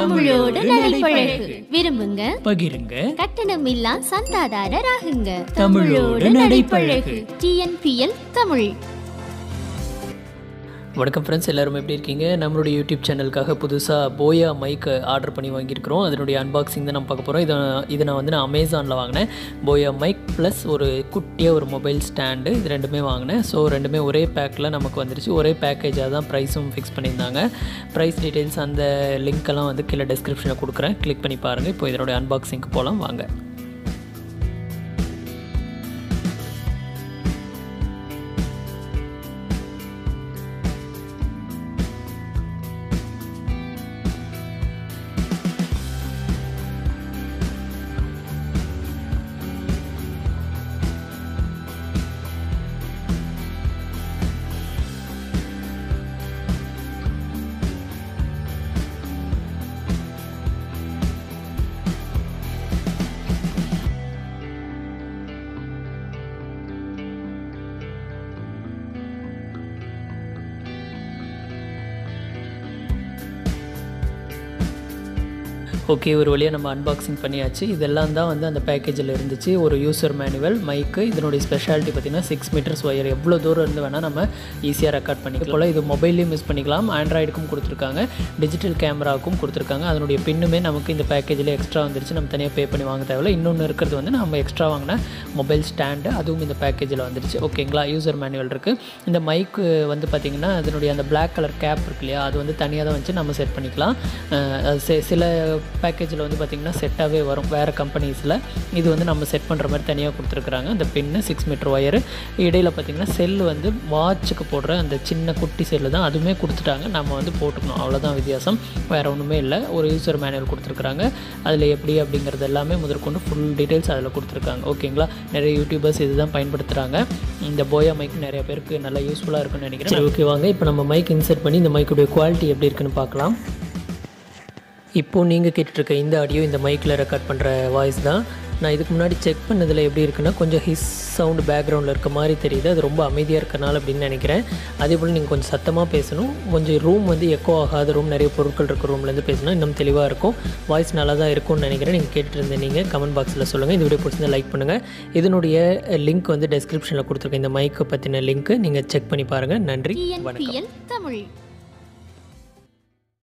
தமிழோடு நடைபழகு. விரும்புங்க. பகிருங்க. கட்டணமில்லா சந்தாதாரராகுங்க. தமிழோடு நடைபழகு. டிஎன்பிஎல் தமிழ். வணக்கம் ஃப்ரெண்ட்ஸ் எல்லாரும் எப்படி இருக்கீங்க? நம்மளுடைய யூடியூப் சேனலுக்காக புதுசாக போயா மைக் ஆர்டர் பண்ணி வாங்கியிருக்கிறோம். அதனுடைய அன்பாக்சிங் தான் நம்ம பார்க்க போகிறோம் இதை இதை நான் வந்து நான் அமேசானில் வாங்கினேன். போயா மைக் ப்ளஸ் ஒரு குட்டியாக ஒரு மொபைல் ஸ்டாண்டு இது ரெண்டுமே வாங்கினேன். ஸோ ரெண்டுமே ஒரே பேக்கில் நமக்கு வந்துருச்சு. ஒரே பேக்கேஜாக தான் ப்ரைஸும் ஃபிக்ஸ் பண்ணியிருந்தாங்க. ப்ரைஸ் டீட்டெயில்ஸ் அந்த லிங்க்கெல்லாம் வந்து கீழே டிஸ்கிரிப்ஷனில் கொடுக்குறேன். கிளிக் பண்ணி பாருங்கள் இப்போ இதனுடைய அன்பாக்சிங்க்கு போகலாம் வாங்க. ஓகே ஒரு வழியாக நம்ம அன்பாக்சிங் பண்ணியாச்சு. இதெல்லாம் தான் வந்து அந்த பேக்கேஜில் இருந்துச்சு. ஒரு யூசர் மேனுவல் மைக்கு இதனுடைய ஸ்பெஷாலிட்டி பார்த்திங்கன்னா சிக்ஸ் மீட்டர்ஸ் ஒயர் எவ்வளோ தூரம் இருந்து வேணால் நம்ம ஈஸியாக ரெக்கார்ட் பண்ணிக்கலாம். போல் இது மொபைல்லையும் யூஸ் பண்ணிக்கலாம். ஆண்ட்ராய்டுக்கும் கொடுத்துருக்காங்க. டிஜிட்டல் கேமராவுக்கும் கொடுத்துருக்காங்க. அதனுடைய பின்னுமே நமக்கு இந்த பேக்கேஜில் எக்ஸ்ட்ரா வந்துருச்சு. நம்ம தனியாக பே பண்ணி வாங்க தேவையில்ல. இன்னொன்று இருக்கிறது வந்து நம்ம எக்ஸ்ட்ரா வாங்கின மொபைல் ஸ்டாண்டு அதுவும் இந்த பேக்கேஜில் வந்துருச்சு. ஓகேங்களா யூசர் மேனுவல் இருக்குது இந்த மைக்கு வந்து பார்த்திங்கன்னா அதனுடைய அந்த பிளாக் கலர் கேப் இருக்கு இல்லையா? அது வந்து தனியாக தான் வச்சு நம்ம செட் பண்ணிக்கலாம். சில பேக்கேஜில் வந்து பார்த்திங்கன்னா செட்டாகவே வரும். வேறு கம்பெனிஸில் இது வந்து நம்ம செட் பண்ணுற மாதிரி தனியாக கொடுத்துருக்குறாங்க. அந்த பின்னு சிக்ஸ் மீட்டர் ஒயரு இடையில் பார்த்திங்கன்னா செல்லு வந்து வாட்சுக்கு போடுற அந்த சின்ன குட்டி செல்லு தான் அதுவுமே கொடுத்துட்டாங்க. நம்ம வந்து போட்டுக்கணும். அவ்வளோதான் வித்தியாசம். வேறு ஒன்றுமே இல்லை. ஒரு யூசர் மேனுவல் கொடுத்துருக்குறாங்க. அதில் எப்படி அப்படிங்கிறது எல்லாமே முதற்கொண்டு ஃபுல் டீட்டெயில்ஸ் அதில் கொடுத்துருக்காங்க. ஓகேங்களா நிறைய யூடியூபர்ஸ் இதுதான் பயன்படுத்துகிறாங்க இந்த போயா மைக் நிறைய பேருக்கு நல்லா யூஸ்ஃபுல்லாக இருக்குன்னு நினைக்கிறேன். ஓகே வாங்க. இப்போ நம்ம மைக் இன்சர்ட் பண்ணி இந்த மைக்குடைய குவாலிட்டி எப்படி இருக்குன்னு பார்க்கலாம். இப்போது நீங்கள் கேட்டுட்ருக்க இந்த ஆடியோ இந்த மைக்கில் ரெக்கார்ட் பண்ணுற வாய்ஸ் தான். நான் இதுக்கு முன்னாடி செக் பண்ணதில் எப்படி இருக்குன்னா கொஞ்சம் ஹிஸ் சவுண்டு பேக்ரவுண்டில் இருக்க மாதிரி தெரியுது. அது ரொம்ப அமைதியாக இருக்கனால அப்படின்னு நினைக்கிறேன். அதே போல் நீங்கள் கொஞ்சம் சத்தமாக பேசணும். கொஞ்சம் ரூம் வந்து எக்கோ ஆகாத ரூம் நிறைய பொருட்கள் இருக்க ரூம்லேருந்து பேசினா இன்னும் தெளிவாக இருக்கும். வாய்ஸ் நல்லா தான் இருக்கும்னு நினைக்கிறேன். நீங்கள் கேட்டுட்டு இருந்த நீங்கள் கமெண்ட் பாக்ஸில் சொல்லுங்கள் இந்த வீடியோ பிடிச்சிருந்தா லைக் பண்ணுங்கள் இதனுடைய லிங்க் வந்து டெஸ்கிரிப்ஷனில் கொடுத்துருக்கேன். இந்த மைக்கை பற்றின லிங்க்கு நீங்கள் செக் பண்ணி பாருங்கள் நன்றி. வணக்கம். தமிழ்.